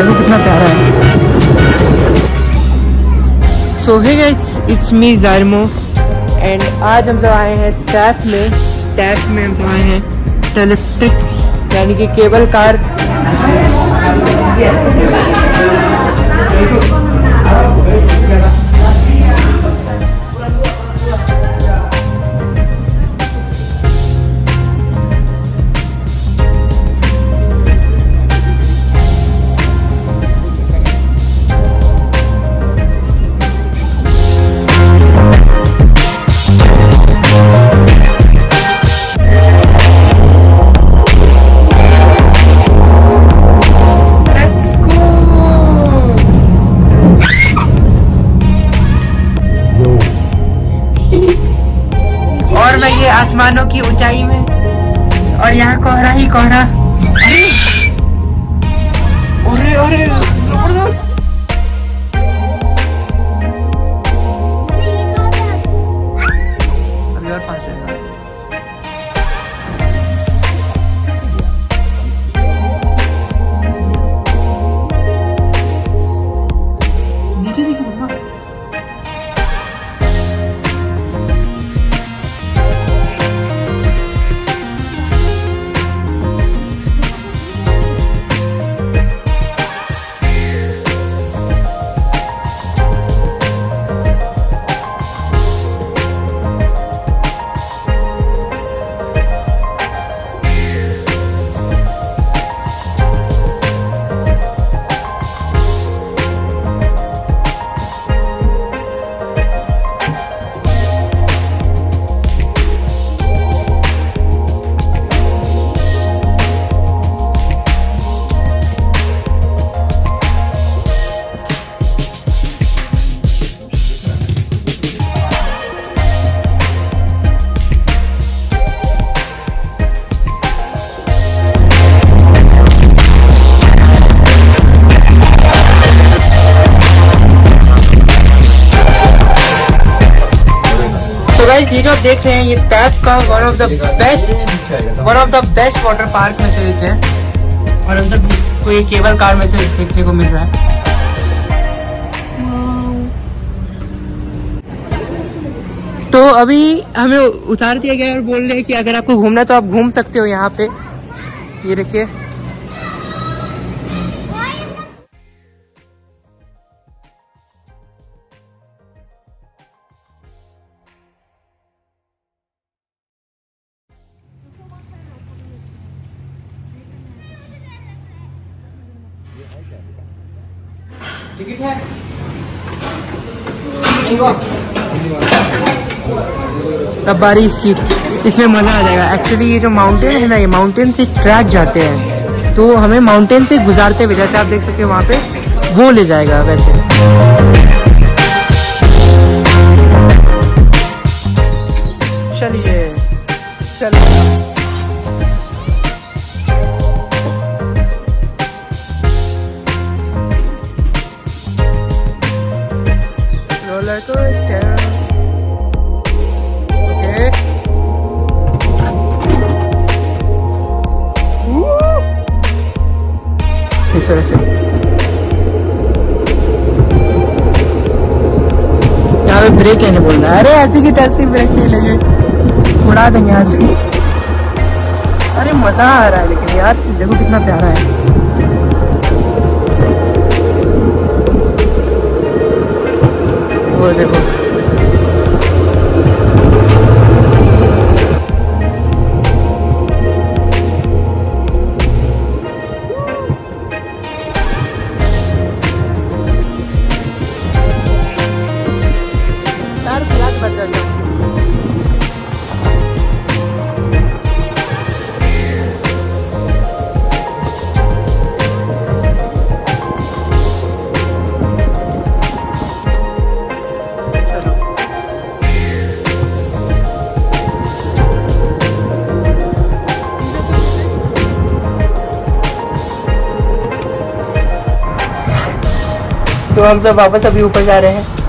देखो कितना प्यारा है। So hi guys it's me जारमो and आज हम सब आए हैं टैफ में। टैफ में हम सब आए हैं। टेलिफ्टिक यानी कि केबल कार Let's आसमानों की ऊंचाई में। और यहाँ कोहरा ही कोहरा। अरे! अरे अरे! ज़बरदस्त! नीचे देखिए मम्मा गाइस ये जो आप देख रहे हैं, ये टैफ का one of the best one of the best water park में से एक है। और हम सबको ये केबल कार में से देखने को मिल रहा है। तो अभी हमें उतार दिया गया और बोल रहे हैं कि अगर आपको घूमना है तो आप घूम सकते हो यहाँ पे। ये देखिए। टिकट है बारी इसकी। इसमें मज़ा आ जाएगा। एक्चुअली ये जो माउंटेन है ना, ये माउंटेन से ट्रैक जाते हैं। तो हमें माउंटेन से गुजारते हुए, जैसे आप देख सकते हो वहाँ पे, वो ले जाएगा वैसे। चलिए चलिए। इस वजह से यहाँ पे ब्रेक लेने बोल रहा है अरे ऐसी की तैसी ब्रेक नहीं लगे उड़ा देंगे आज अरे मज़ा आ रहा है लेकिन यार देखो कितना प्यारा है वो देखो सो हम सब वापस अभी ऊपर जा रहे हैं।